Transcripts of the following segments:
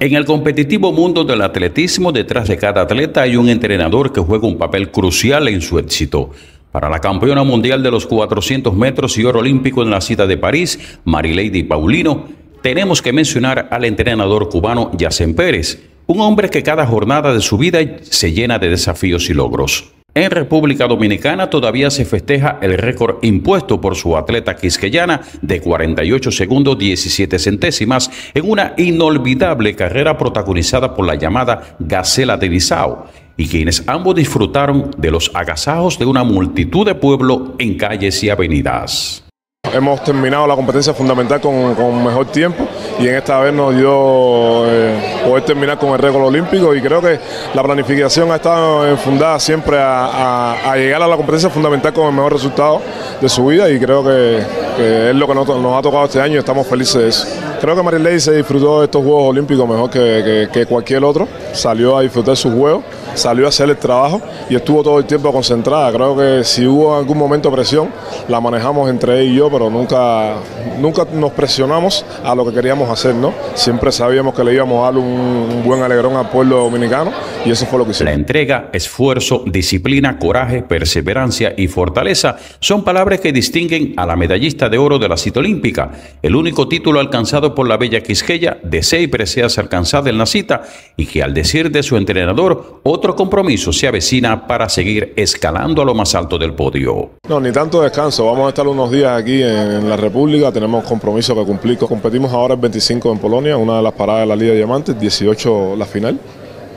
En el competitivo mundo del atletismo, detrás de cada atleta hay un entrenador que juega un papel crucial en su éxito. Para la campeona mundial de los 400 metros y oro olímpico en la cita de París, Marilady Paulino, tenemos que mencionar al entrenador cubano Yacen Pérez, un hombre que cada jornada de su vida se llena de desafíos y logros. En República Dominicana todavía se festeja el récord impuesto por su atleta quisqueyana de 48 segundos 17 centésimas en una inolvidable carrera protagonizada por la llamada Gacela de Bissau y quienes ambos disfrutaron de los agasajos de una multitud de pueblo en calles y avenidas. Hemos terminado la competencia fundamental con, mejor tiempo y en esta vez nos dio eh, poder terminar con el récord olímpico y creo que la planificación ha estado enfundada siempre a, llegar a la competencia fundamental con el mejor resultado de su vida y creo que, es lo que nos, ha tocado este año y estamos felices de eso. Creo que Marilei se disfrutó de estos Juegos Olímpicos mejor que, que cualquier otro, salió a disfrutar sus juegos salió a hacer el trabajo y estuvo todo el tiempo concentrada. Creo que si hubo algún momento presión, la manejamos entre ella y yo, pero nunca, nunca nos presionamos a lo que queríamos hacer, ¿no? Siempre sabíamos que le íbamos a dar un, buen alegrón al pueblo dominicano y eso fue lo que hicimos. La entrega, esfuerzo, disciplina, coraje, perseverancia y fortaleza son palabras que distinguen a la medallista de oro de la cita olímpica, el único título alcanzado por la bella Quisqueya de seis preseas alcanzadas en la cita y que al decir de su entrenador, otro compromiso se avecina para seguir escalando a lo más alto del podio. No, ni tanto descanso. Vamos a estar unos días aquí en la República. Tenemos compromiso que cumplir. Competimos ahora el 25 en Polonia, una de las paradas de la Liga de Diamantes, 18 la final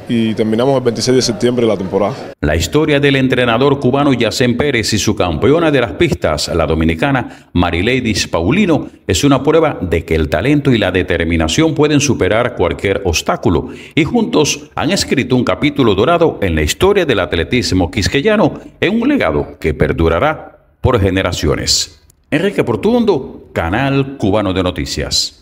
y terminamos el 26 de septiembre la temporada. La historia del entrenador cubano Yacen Pérez y su campeona de las pistas, la dominicana Marileidis Paulino, es una prueba de que el talento y la determinación pueden superar cualquier obstáculo y juntos han escrito un capítulo dorado en la historia del atletismo quisqueyano en un legado que perdurará por generaciones. Enrique Portuondo, Canal Cubano de Noticias.